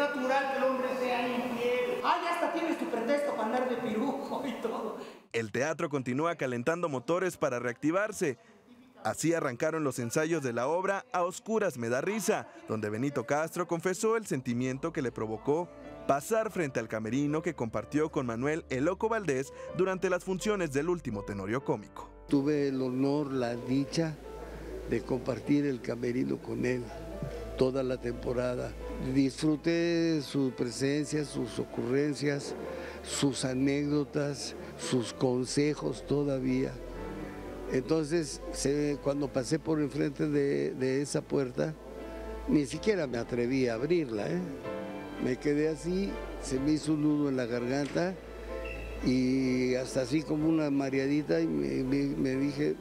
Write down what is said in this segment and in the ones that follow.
natural que el hombre sea infiel. Ah, ya hasta tienes tu pretexto para andar de pirujo y todo. El teatro continúa calentando motores para reactivarse. Así arrancaron los ensayos de la obra A Oscuras me da risa, donde Benito Castro confesó el sentimiento que le provocó pasar frente al camerino que compartió con Manuel El Loco Valdés durante las funciones del último Tenorio Cómico. Tuve el honor, la dicha de compartir el camerino con él toda la temporada. Disfruté su presencia, sus ocurrencias, sus anécdotas, sus consejos todavía. Entonces, cuando pasé por enfrente de, esa puerta, ni siquiera me atreví a abrirla. ¿eh? Me quedé así, se me hizo un nudo en la garganta y hasta así como una mareadita y me, dije,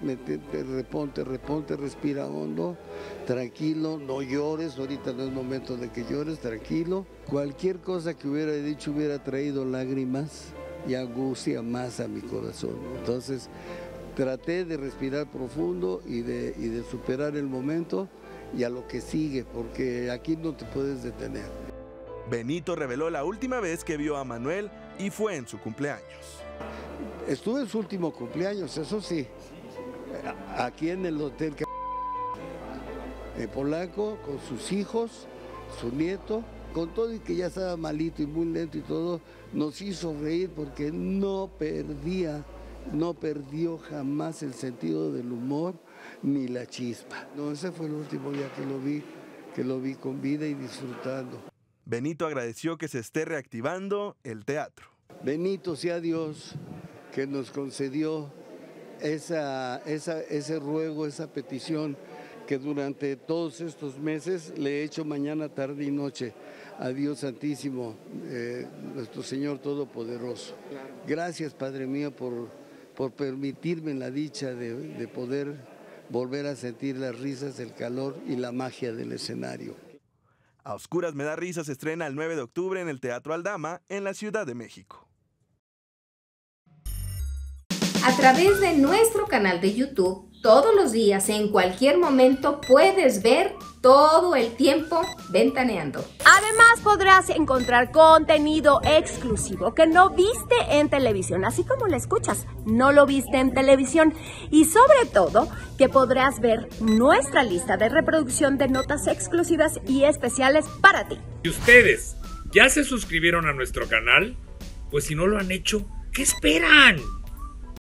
reponte, reponte, respira hondo, tranquilo, no llores, ahorita no es momento de que llores, tranquilo. Cualquier cosa que hubiera dicho hubiera traído lágrimas y angustia más a mi corazón. Entonces traté de respirar profundo y de, y de superar el momento y a lo que sigue, porque aquí no te puedes detener. Benito reveló la última vez que vio a Manuel y fue en su cumpleaños. Estuve en su último cumpleaños, eso sí, aquí en el hotel en Polanco, con sus hijos, su nieto, con todo y que ya estaba malito y muy lento y todo, nos hizo reír porque no perdía, no perdió jamás el sentido del humor ni la chispa. No, ese fue el último día que lo vi, que lo vi con vida y disfrutando. Benito agradeció que se esté reactivando el teatro. Benito sea Dios que nos concedió esa, ese ruego, esa petición que durante todos estos meses le he hecho mañana, tarde y noche a Dios Santísimo, eh, nuestro Señor Todopoderoso. Gracias, Padre mío, por, por permitirme la dicha de, de poder volver a sentir las risas, el calor y la magia del escenario. A Oscuras me da risa se estrena el 9 de octubre en el Teatro Aldama, en la Ciudad de México. A través de nuestro canal de YouTube todos los días, en cualquier momento, puedes ver todo el tiempo ventaneando. Además, podrás encontrar contenido exclusivo que no viste en televisión, así como lo escuchas, no lo viste en televisión. Y sobre todo, que podrás ver nuestra lista de reproducción de notas exclusivas y especiales para ti. ¿Y ustedes ya se suscribieron a nuestro canal? Pues si no lo han hecho, ¿qué esperan?